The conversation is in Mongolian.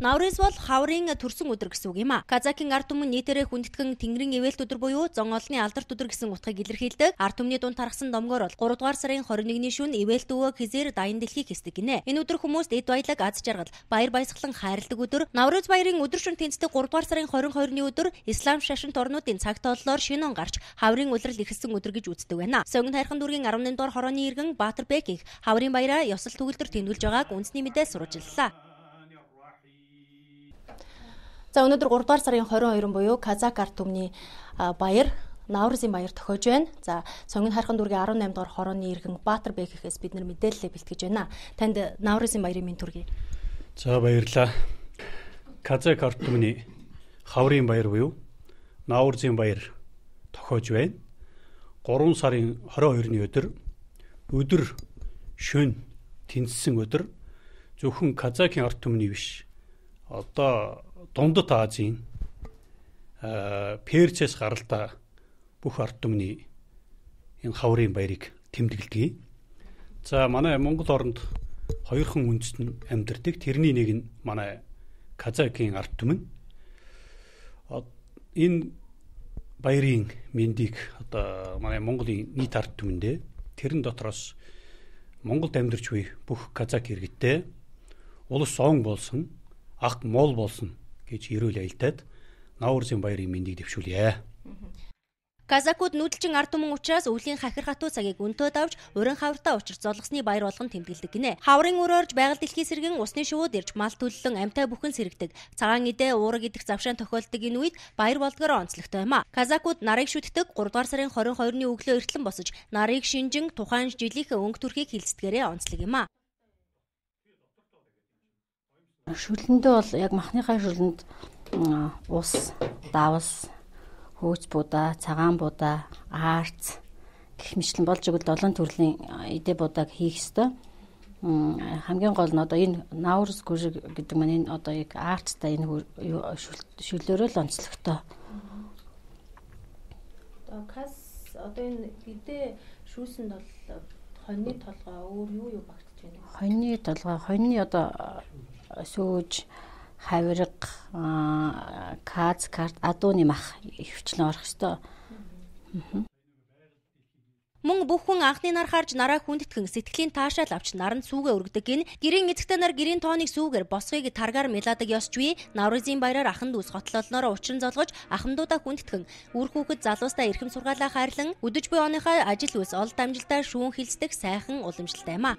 Наврыз бол хаврын төрсөн өдөр гэсэн үг юм а. Казакийн ард түмэн нийтээрээ хүндэтгэн Тэнгэрийн ивэлт өдөр буюу зон олонний алдарт өдөр гэсэн утгыг илэрхийлдэг. Ард түмний дунд тархсан домгоор бол 3 дугаар сарын 21-ний шөнө ивэлт өвөө хизээр дайан дэлхийг хэсдэг гинэ. Энэ өдөр хүмүүст эд баялаг аз жаргал, баяр баясгалан хайрладаг өдөр. Наврыз баярын өдөр шөнө тэнцдэг 3 дугаар сарын 22-ны өдөр Ислам шашинт орнуудын цаг тооллоор шинэ он гарч хаврын улирал ихэлсэн өдөр гэж үздэг байна. Сөнгөн хайрхан дүүргийн 18 дугаар хорооны иргэн Баатар Бек их хаврын баяраа ёсол төгөлдөр тэмдэглэж байгааг үндэсний мэдээ сурвалжллаа. За өнөөдөр 3 дугаар сарын 22 буюу Казак арт түмний баяр Наурзын баяр тохиож байна. За Сонгон хайрхан дүүргийн 18 дугаар хорооны иргэн Баатар Бэкхээс бид нар мэдээлэл бэлтгэж байна. Танд Наурзын баярын минь төргий. За баярлалаа. Казак арт түмний хаврын баяр буюу Наурзын баяр тохиож байна. 3 сарын 22-ны өдөр өдөр шөн тэнцсэн өдөр зөвхөн Казакийн арт түмний биш. Одоо Дундад Азийн Перчээс гаралтай бүх ард түмний энэ хаврын баярыг тэмдэглэдэг. За манай Монгол оронд хоёрхан үндэстэн амьдардаг. Тэрний нэг нь манай Казакийн ард түмэн. Энэ баярын мэндийг одоо манай Монголын нийт ард түмэндээ тэрэн дотроос Монголд амьдарч буй бүх казак иргэдтэй улс он болсон, ах мол болсон гэж эрүүл аялдаад Наурзын баярын мэндийг дэвшүүлье. Казакууд нүүдэлчин ард түмэн учраас өвлийн хахир хатуу цагийг өнтөө давж уран хавртаа учир золгосны баяр болгон тэмдэглэдэг гинэ. Хаврын өрөөрж байгаль дэлхийн сэргэн усны шувууд ирж мал төлөлөн амтай бүхэн сэргдэг. Цагаан идэ уураг идэх завшаан тохиолдог энэ үед баяр болдгоор онцлогтой юм а. Казакууд нарыг шүтдэг 3 дугаар сарын 22-ны өглөө эртлэн босож нарыг шинжин тухайн жилийнхэн өнгө төрхийг хилцдгээрээ онцлог юм а. Шүлэндээ бол яг махныхаа шүлэнд ус, давс, хөөц будаа, цагаан будаа, аарц гэх мэтлэн болж өгөл долоон төрлийн эдэ будааг хийх ёстой. хамгийн гол нь одоо энэ наурс гүрэг гэдэг маань энэ одоо яг аарцтай энэ шүлөөрөө л онцлогтой. Одоо кас одоо энэ эдэ шүүсэнд бол хоньны толгой өөр юу юу багтж байна? Хоньны толгой, хоньны одоо сөөж хавирга каз карт адууны мах өвчлөн орох ёстой. Мөн бүх хүн анхны нар харж нараа хүндэтгэн сэтгэлийн таашаал авч наранд сүүгээ өргөдөг гин гэрийн эцэгтэй нар гэрийн тооныг сүүгээр босхийг таргаар мэлаадаг ёсчгүй наврызын баяраар ахан дүүс хотлолноороо учран золгож ахмдуудаа хүндэтгэн үр хүүхэд залуустаа эрхэм сургаалаа хайрлан өдөж буй оныхаа ажил үс олд амжилтаар шүүн хилцдэг сайхан уламжлалтай юм а.